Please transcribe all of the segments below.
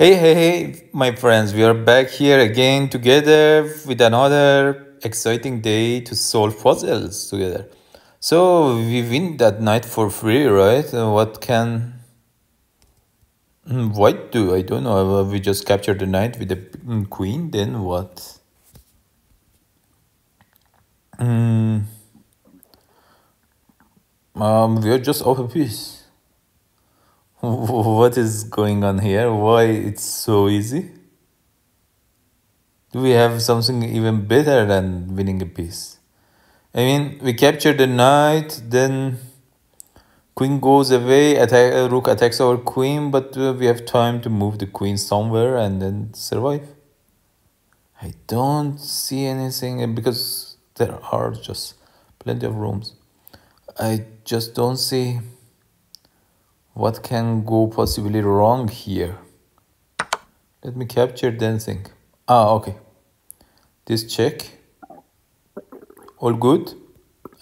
Hey, hey, hey, my friends, we are back here again together with another exciting day to solve puzzles together. So we win that knight for free, right? Uh, What can mm, white do? I don't know. Uh, We just captured the knight with the mm, queen, then what? Mm, um, we are just off a piece. What is going on here? Why it's so easy? Do we have something even better than winning a piece? I mean, we capture the knight, then queen goes away, attack, uh, rook attacks our queen, but uh, we have time to move the queen somewhere and then survive. I don't see anything uh, because there are just plenty of rooms. I just don't see what can go possibly wrong here. Let me capture think. Ah, okay. This check, all good.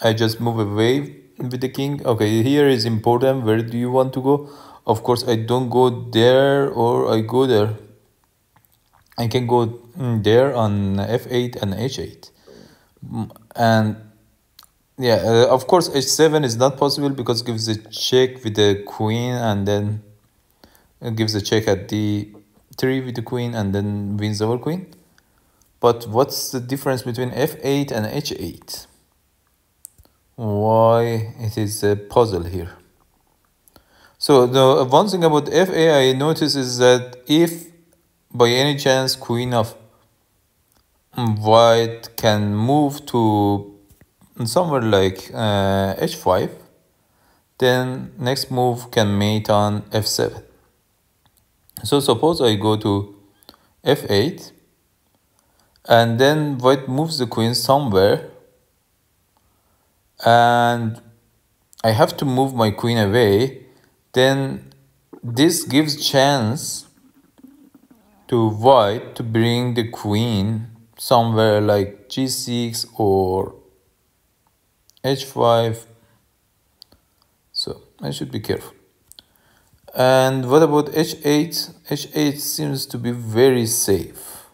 I just move away with the king. Okay, here is important. Where do you want to go? Of course, I don't go there or I go there. I can go mm, there on f8 and h8. Mm, And yeah, uh, of course, h7 is not possible because gives a check with the queen and then it gives a check at d3 with the queen and then wins our queen. But what's the difference between f8 and h8? Why it is a puzzle here? So the one thing about fa I notice is that if by any chance queen of white can move to somewhere like uh, h5, then next move can mate on f7. So suppose I go to f8 and then white moves the queen somewhere and I have to move my queen away, then this gives chance to white to bring the queen somewhere like g6 or h5 so I should be careful. And what about h8 h8 seems to be very safe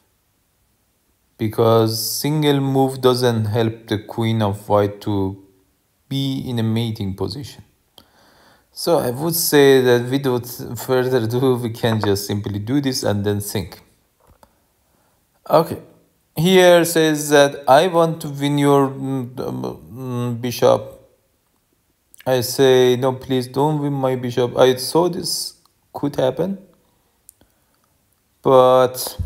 because single move doesn't help the queen of white to be in a mating position. So I would say that without further ado we can just simply do this and then think. Okay here says that I want to win your mm, mm, bishop. I say, no, please don't win my bishop. I saw this could happen, but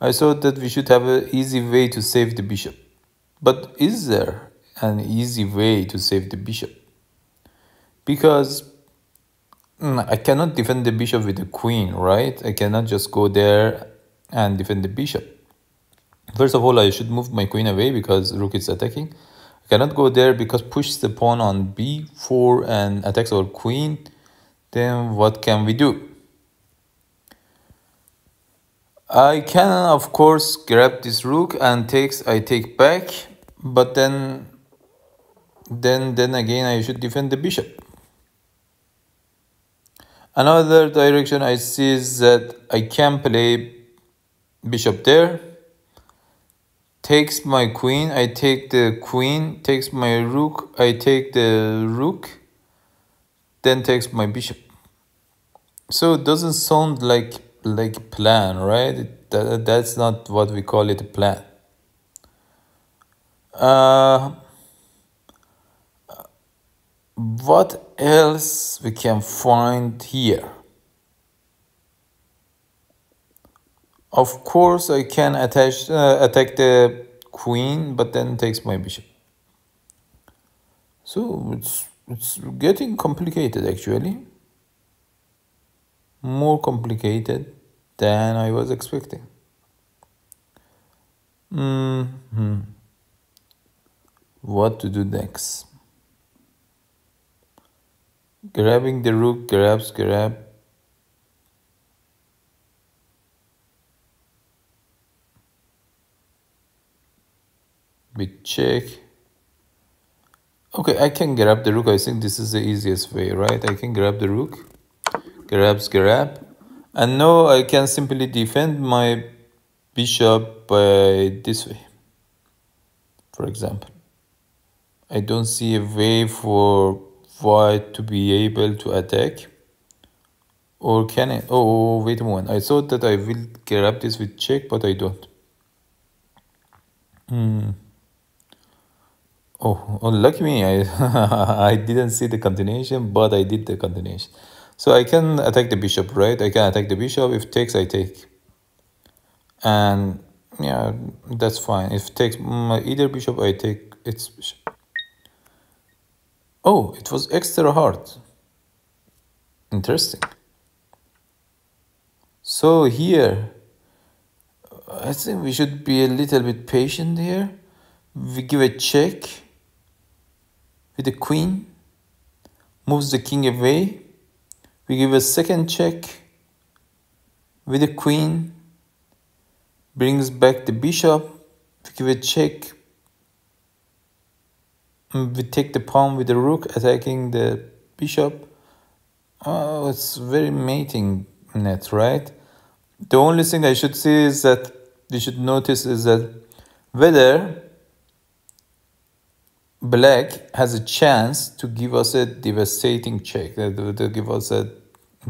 I thought that we should have an easy way to save the bishop. But is there an easy way to save the bishop? Because mm, I cannot defend the bishop with the queen, right? I cannot just go there and defend the bishop. First of all, I should move my queen away because rook is attacking. I cannot go there because push the pawn on b4 and attacks our queen. Then what can we do? I can, of course, grab this rook and takes I take back, but then, then, then again, I should defend the bishop. Another direction I see is that I can play bishop there takes my queen, I take the queen, takes my rook, I take the rook, then takes my bishop. So it doesn't sound like like plan, right? That, that's not what we call it a plan. Uh, what else we can find here? Of course, I can attach uh, attack the queen, but then takes my bishop. So it's it's getting complicated actually. More complicated than I was expecting. hmm What to do next? Grabbing the rook, grabs, grab. Big check. Okay, I can grab the rook. I think this is the easiest way, right? I can grab the rook, grabs, grab, And now I can simply defend my bishop by this way, for example. I don't see a way for white to be able to attack. Or can I? Oh, wait a moment. I thought that I will grab this with check, but I don't. Hmm. Oh, oh, lucky me. I, I didn't see the continuation, but I did the continuation. So I can attack the bishop, right? I can attack the bishop. If takes, I take. And yeah, that's fine. If takes mm, either bishop, I take its bishop. Oh, it was extra hard. Interesting. So here, I think we should be a little bit patient here. We give a check with the queen, moves the king away. We give a second check with the queen, brings back the bishop. We give a check. Mm, we take the pawn with the rook, attacking the bishop. Oh, it's very mating net, right? The only thing I should see is that we should notice is that whether black has a chance to give us a devastating check, uh, to give us a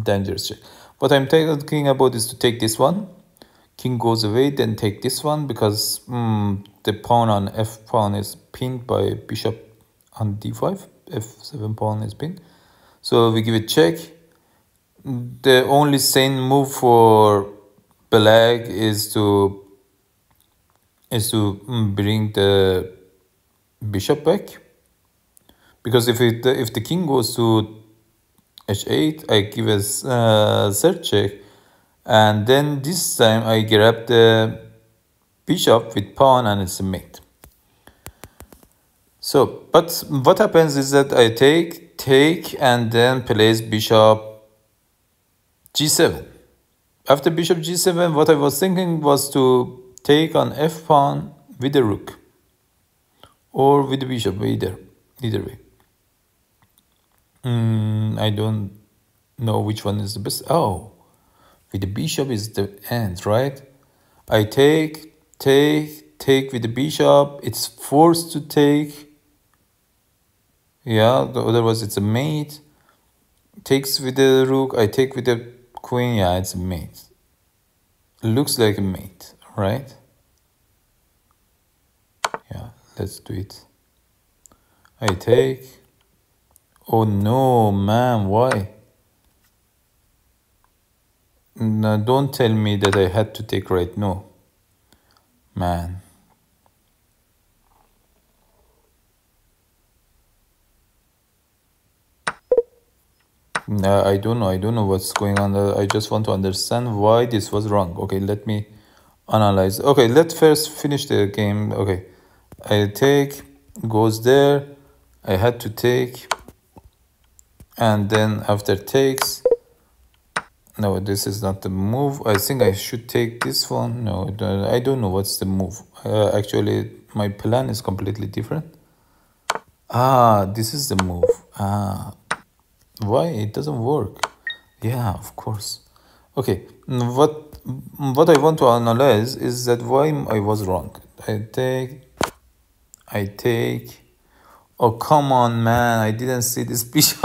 dangerous check. What I'm thinking about is to take this one. King goes away, then take this one because mm, the pawn on f pawn is pinned by bishop on d5. f7 pawn is pinned. So we give a check. The only sane move for black is to is to mm, bring the bishop back? Because if it if the king goes to h8 I give a uh, third check. And then this time I grab the bishop with pawn and it's a mate so but what happens is that I take take and then place bishop g7 after bishop g7 what I was thinking was to take on f pawn with the rook or with the bishop either either way. Mm, I don't know which one is the best. Oh with the bishop is the end right? I take take take with the bishop. It's forced to take. Yeah the otherwise it's a mate takes with the rook. I take with the queen. Yeah it's a mate looks like a mate right? Let's do it. I take. Oh no, man, why? No, don't tell me that I had to take right. No, man. No, I don't know. I don't know what's going on. I just want to understand why this was wrong. Okay, let me analyze okay let's first finish the game okay i take goes there i had to take and then after takes no this is not the move. I think i should take this one. No i don't know what's the move. Uh, actually my plan is completely different. Ah this is the move. Ah. Why? It doesn't work. Yeah of course. Okay what what I want to analyze is that why I was wrong. I take, I take, oh come on man, I didn't see this bishop.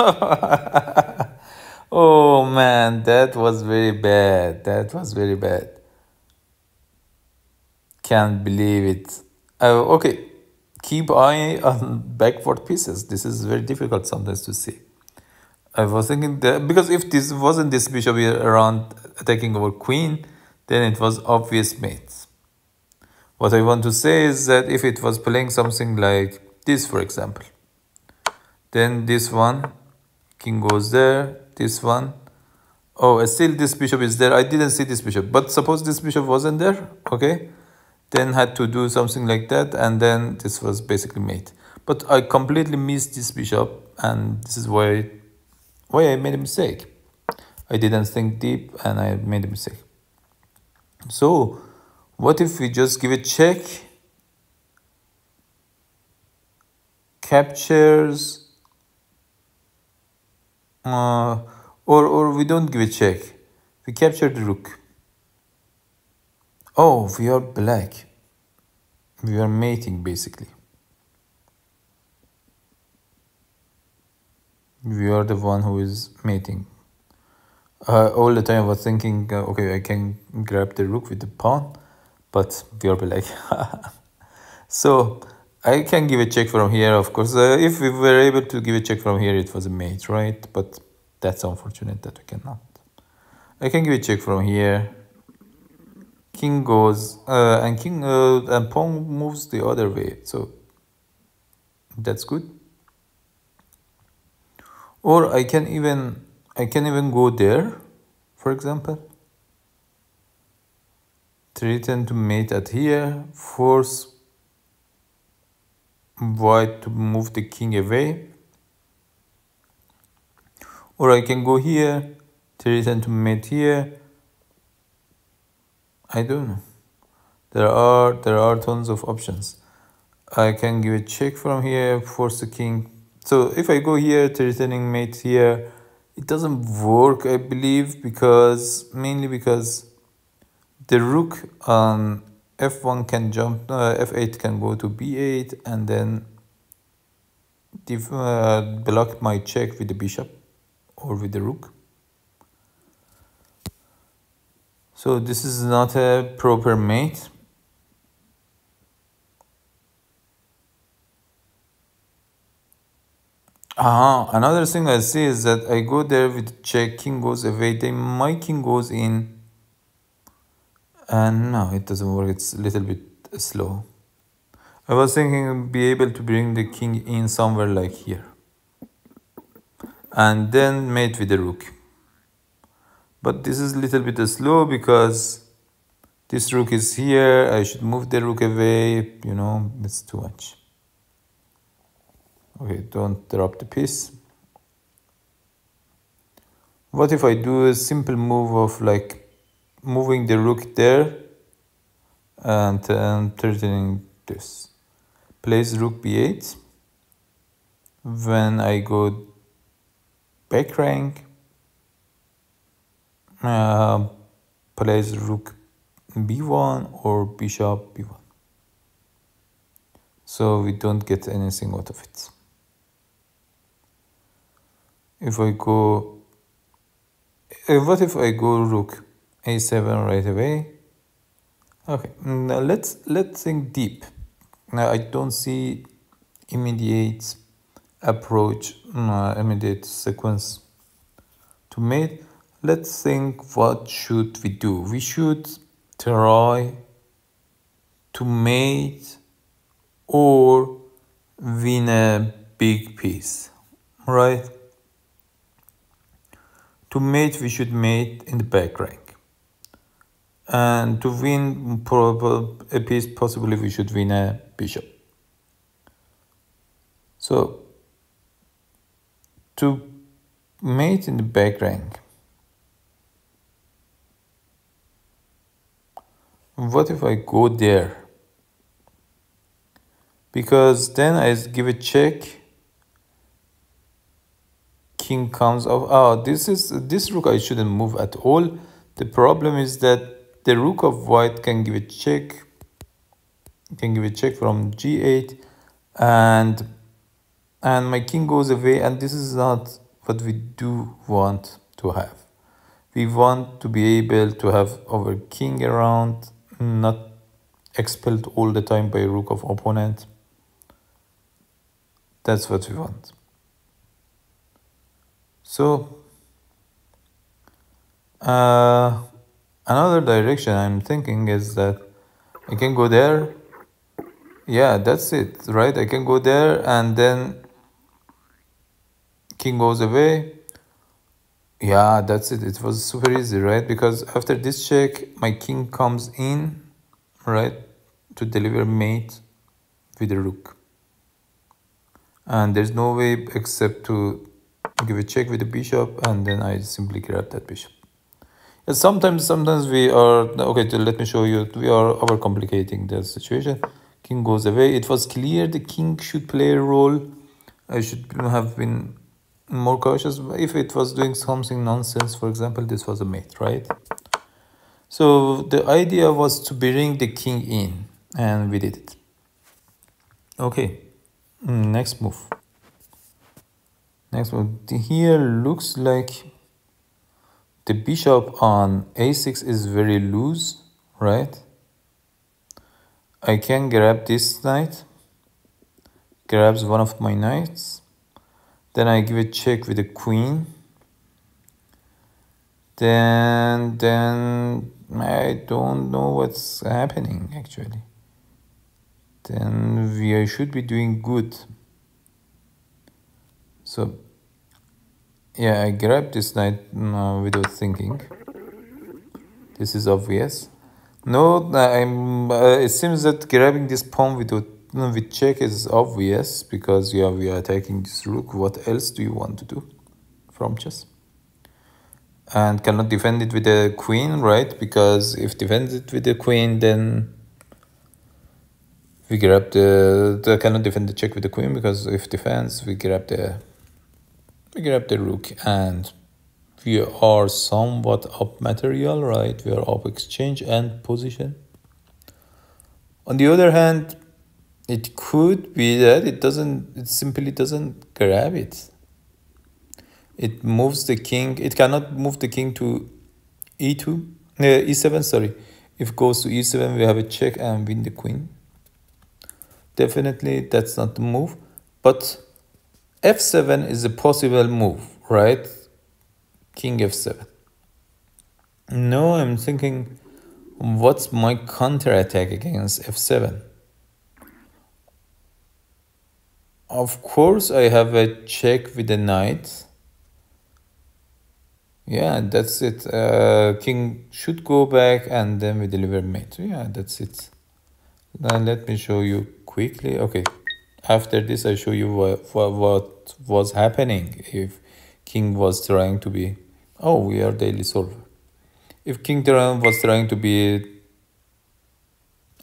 oh man, that was very bad. That was very bad. Can't believe it. Uh, okay, keep eye on backward pieces. This is very difficult sometimes to see. I was thinking that because if this wasn't this bishop around attacking our queen, then it was obvious mates. What I want to say is that if it was playing something like this, for example, then this one, king goes there, this one, oh, still this bishop is there. I didn't see this bishop, but suppose this bishop wasn't there, okay? Then had to do something like that, and then this was basically mate. But I completely missed this bishop, and this is why, why I made a mistake. I didn't think deep, and I made a mistake. So what if we just give a check captures uh, or, or we don't give a check We captured the rook. Oh, we are black. We are mating basically. We are the one who is mating. Uh, all the time I was thinking, uh, okay, I can grab the rook with the pawn, but we are black. so I can give a check from here, of course. Uh, if we were able to give a check from here, it was a mate, right? But that's unfortunate that we cannot. I can give a check from here king goes uh, and king uh, and pawn moves the other way so that's good or I can even I can even go there for example threaten to mate at here force white to move the king away or I can go here threaten to mate here I don't know. There are there are tons of options. I can give a check from here, force the king. So if I go here, threatening mate here, it doesn't work, I believe, because mainly because the rook on f1 can jump, uh, f8 can go to b8 and then uh, block my check with the bishop or with the rook. So this is not a proper mate. Ah, another thing I see is that I go there with check, king goes away, then my king goes in. And no, it doesn't work, it's a little bit slow. I was thinking be able to bring the king in somewhere like here. And then mate with the rook. But this is a little bit slow because this rook is here. I should move the rook away. You know it's too much. Okay don't drop the piece. What if I do a simple move of like moving the rook there and then threatening this. Place rook b8 when I go back rank uh, plays rook b1 or bishop b1 so we don't get anything out of it. If I go uh, what if I go rook a7 right away. Okay now let's let's think deep. Now I don't see immediate approach uh, immediate sequence to mate let's think what should we do. We should try to mate or win a big piece right? To mate we should mate in the back rank and to win a piece possibly we should win a bishop so to mate in the back rank what if I go there? Because then I give a check. King comes off. Oh, this is this rook I shouldn't move at all. The problem is that the rook of white can give a check. Can give a check from g8 and and my king goes away and this is not what we do want to have. We want to be able to have our king around not expelled all the time by rook of opponent. That's what we want. So, uh, another direction I'm thinking is that I can go there. Yeah, that's it, right? I can go there and then king goes away. Yeah, that's it. It was super easy, right? Because after this check, my king comes in, right, to deliver mate with the rook. And there's no way except to give a check with the bishop and then I simply grab that bishop. Sometimes, sometimes we are, okay, let me show you, we are overcomplicating the situation. King goes away. It was clear the king should play a role. I should have been more cautious if it was doing something nonsense for example this was a mate right so the idea was to bring the king in and we did it okay mm, next move next move here looks like the bishop on a6 is very loose right? I can grab this knight grabs one of my knights then I give a check with the queen. Then then I don't know what's happening actually. Then we should be doing good. So yeah I grabbed this knight uh, without thinking. This is obvious. No I'm uh, it seems that grabbing this pawn without with check is obvious because yeah we are attacking this rook what else do you want to do from chess and cannot defend it with the queen right? Because if defend it with the queen then we grab the, the cannot defend the check with the queen because if defense we grab the we grab the rook and we are somewhat up material right we are up exchange and position on the other hand it could be that it doesn't, it simply doesn't grab it. It moves the king, it cannot move the king to e2, uh, e7, sorry. If goes to e7, we have a check and win the queen. Definitely that's not the move, but f7 is a possible move, right? King f7. No, I'm thinking, what's my counter attack against f7? Of course, I have a check with the knight. Yeah, that's it. Uh, king should go back and then we deliver mate. Yeah, that's it. Now let me show you quickly. Okay, after this I show you what, what, was happening if king was trying to be... Oh, we are daily solver. If king was trying to be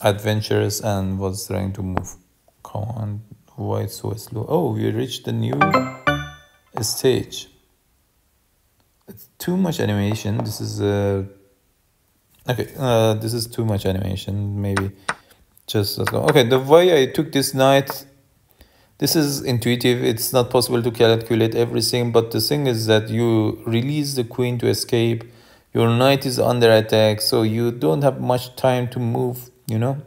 adventurous and was trying to move. Come on, why it's so slow? Oh, we reached the new stage. It's too much animation. This is uh okay. Uh, this is too much animation. Maybe just let's go. Okay, the way I took this knight. This is intuitive. It's not possible to calculate everything, but the thing is that you release the queen to escape. Your knight is under attack, so you don't have much time to move. You know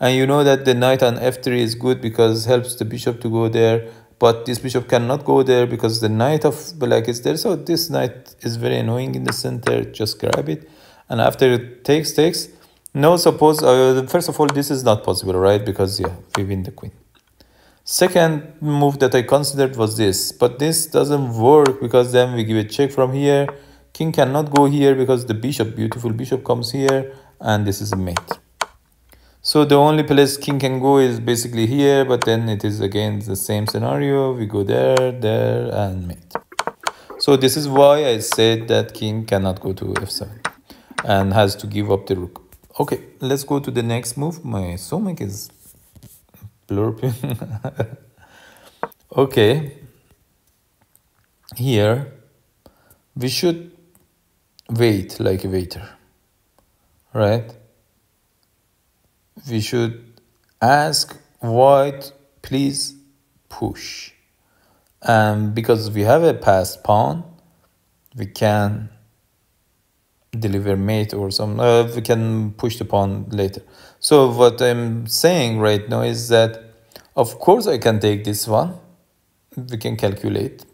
and you know that the knight on f3 is good because helps the bishop to go there but this bishop cannot go there because the knight of black is there so this knight is very annoying in the center just grab it and after it takes takes no suppose uh, first of all this is not possible right because yeah we win the queen second move that i considered was this but this doesn't work because then we give a check from here king cannot go here because the bishop beautiful bishop comes here and this is a mate so the only place king can go is basically here, but then it is again the same scenario. We go there, there, and mate. So this is why I said that king cannot go to f7 and has to give up the rook. Okay, let's go to the next move. My stomach is blurping. okay, here we should wait like a waiter, right? we should ask white please push and because we have a passed pawn we can deliver mate or some uh, we can push the pawn later so what i'm saying right now is that of course i can take this one. We can calculate.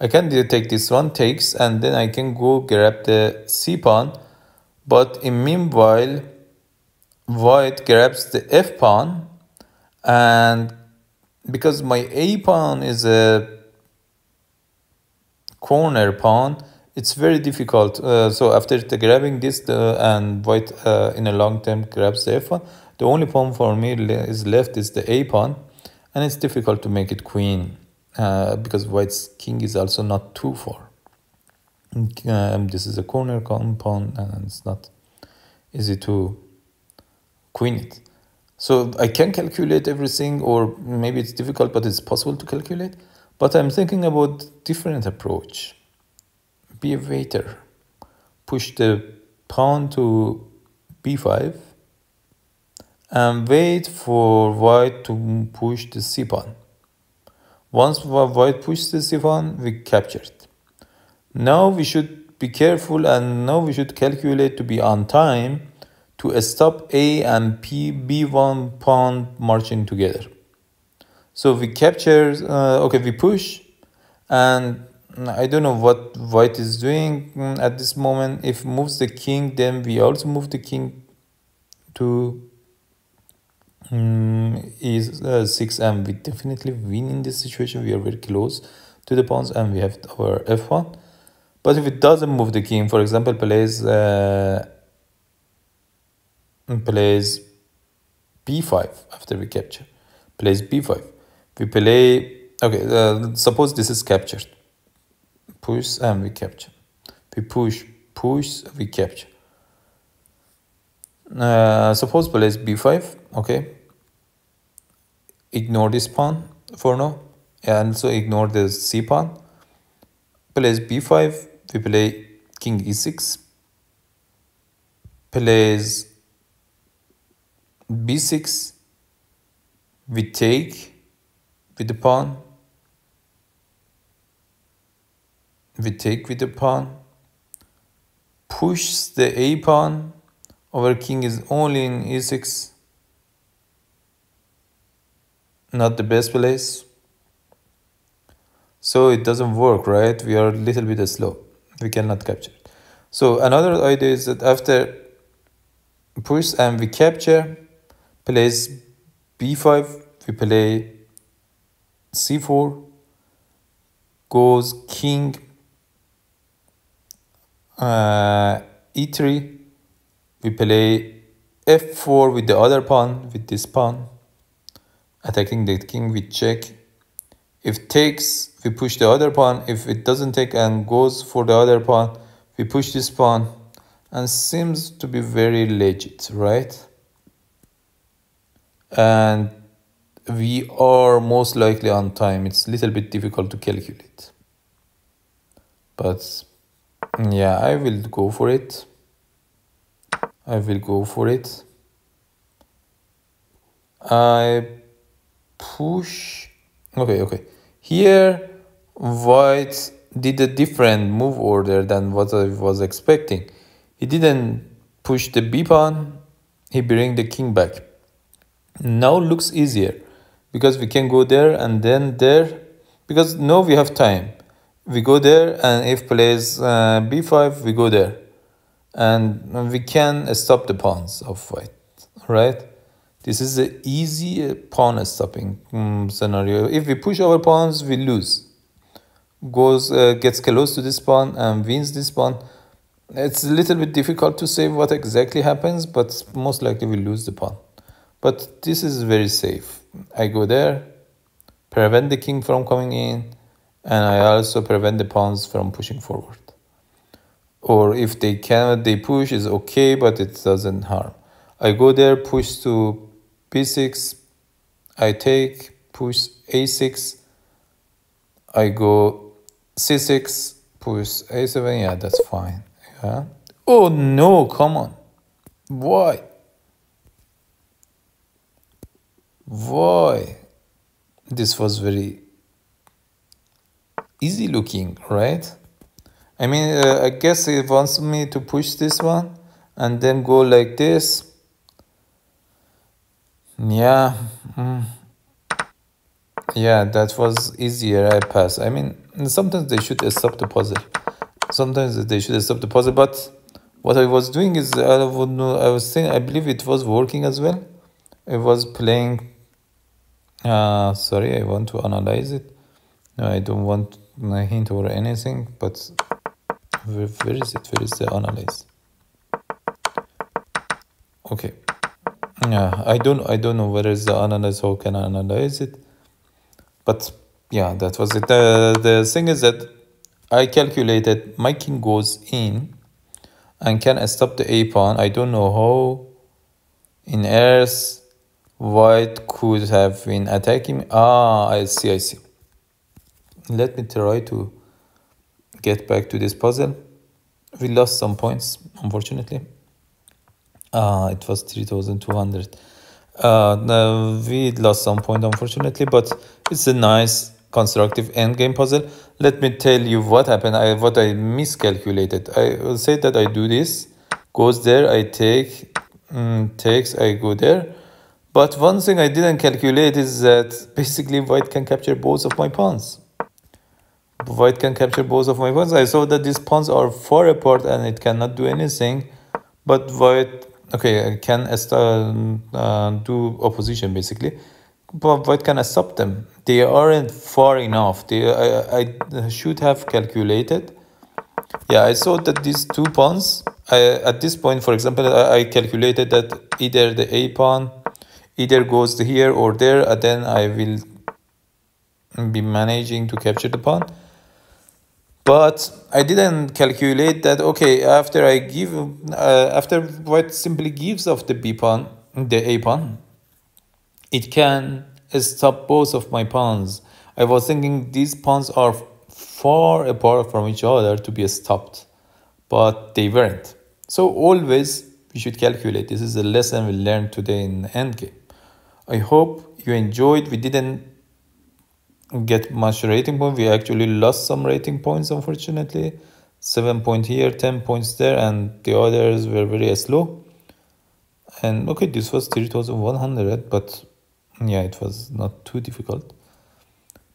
I can take this one takes and then i can go grab the c pawn but in meanwhile white grabs the f pawn and because my a pawn is a corner pawn it's very difficult uh, so after the grabbing this uh, and white uh, in a long term grabs the f pawn the only pawn for me is left is the a pawn and it's difficult to make it queen uh, because white's king is also not too far um, this is a corner pawn and it's not easy to queen it. So I can calculate everything or maybe it's difficult, but it's possible to calculate. But I'm thinking about different approach. Be a waiter. Push the pawn to b5 and wait for white to push the c pawn. Once white pushes the c pawn, we captured. Now we should be careful and now we should calculate to be on time to stop A and P B1 pawn marching together. So we capture, uh, okay, we push and I don't know what white is doing mm, at this moment. If moves the king, then we also move the king to um, is uh, 6 and we definitely win in this situation. We are very close to the pawns and we have our f1. But if it doesn't move the king, for example, plays uh, plays b5 after we capture, plays b5. We play, okay, uh, suppose this is captured. Push and we capture. We push, push, we capture. Uh, suppose plays b5, okay. Ignore this pawn for now and also ignore the c pawn. Plays b5, we play king e6. Plays b6 we take with the pawn we take with the pawn push the a pawn our king is only in e6 not the best place. So it doesn't work right? We are a little bit slow. We cannot capture so another idea is that after push and we capture plays b5 we play c4 goes king uh, e3 we play f4 with the other pawn with this pawn. Attacking the king with check. If takes we push the other pawn. If it doesn't take and goes for the other pawn we push this pawn. And seems to be very legit right? And we are most likely on time. It's a little bit difficult to calculate. But yeah, I will go for it. I will go for it. I push. Okay, okay. Here, white did a different move order than what I was expecting. He didn't push the b pawn. He bring the king back now looks easier because we can go there and then there because now we have time we go there and if plays uh, b5 we go there. And we can stop the pawns of white right? This is the easy pawn stopping um, scenario. If we push our pawns we lose. Goes uh, gets close to this pawn and wins this pawn it's a little bit difficult to say what exactly happens but most likely we lose the pawn but this is very safe. I go there, prevent the king from coming in, and I also prevent the pawns from pushing forward. Or if they cannot, they push is okay, but it doesn't harm. I go there, push to b6, I take, push a6, I go c6, push a7, yeah, that's fine. Yeah. Oh no, come on. Why? Why? This was very easy looking, right? I mean, uh, I guess it wants me to push this one and then go like this. Yeah. Mm. Yeah, that was easier. I pass. I mean, sometimes they should stop the puzzle. Sometimes they should stop the puzzle. But what I was doing is I would know. I was saying I believe it was working as well. I was playing uh, sorry, I want to analyze it. No, I don't want a hint or anything, but where, where is it? Where is the analyze? Okay. Yeah, I don't I don't know where is the analyze, how can I analyze it? But yeah, that was it. The, the thing is that I calculated my king goes in and can stop the a pawn. I don't know how in airs White could have been attacking. Ah, I see, I see. Let me try to get back to this puzzle. We lost some points unfortunately. Uh it was 3200 uh we lost some point unfortunately but it's a nice constructive endgame puzzle. Let me tell you what happened. I what i miscalculated. I will say that i do this goes there i take mm, takes i go there. But one thing i didn't calculate is that basically white can capture both of my pawns white can capture both of my pawns. I saw that these pawns are far apart and it cannot do anything. But white, okay, can uh, do opposition basically. But white can stop them. They aren't far enough. They, I, I should have calculated. Yeah, I saw that these two pawns, I, at this point, for example, I, I calculated that either the A pawn either goes here or there, and then I will be managing to capture the pawn but I didn't calculate that okay after I give uh, after white simply gives off the B pawn the A pawn it can stop both of my pawns I was thinking these pawns are far apart from each other to be stopped but they weren't. So always we should calculate. This is a lesson we learned today in endgame. I hope you enjoyed. We didn't get much rating point. We actually lost some rating points, unfortunately. 7 point here, 10 points there, and the others were very slow. And okay, this was 3100, but yeah, it was not too difficult.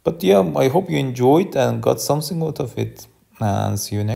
But yeah, I hope you enjoyed and got something out of it. And see you next